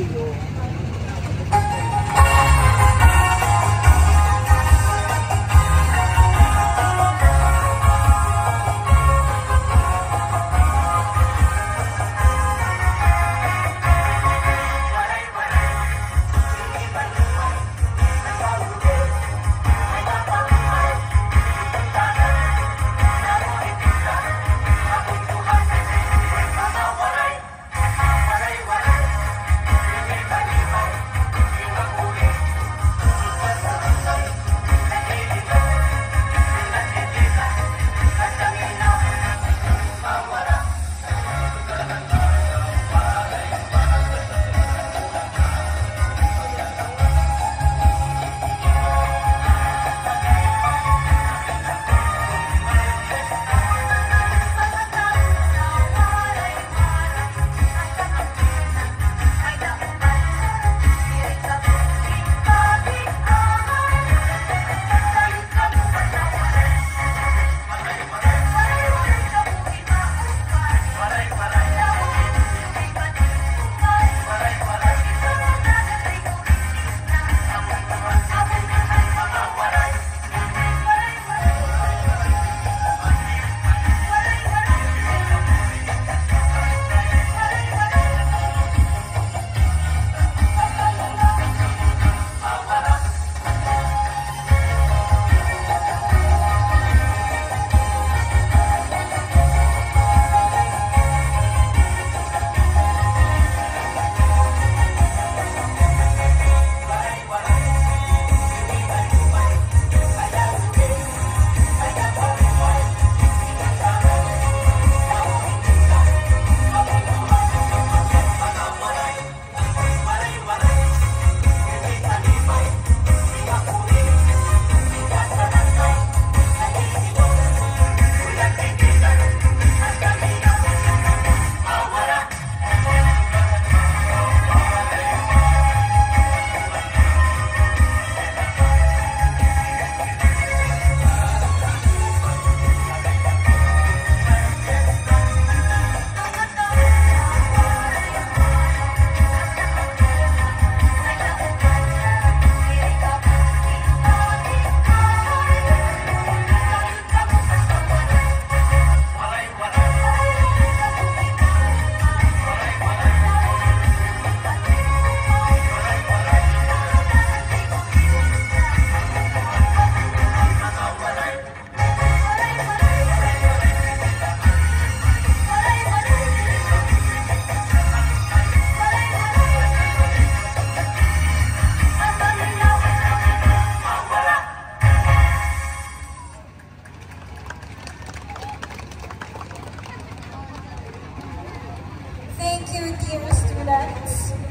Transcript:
video You, dear students.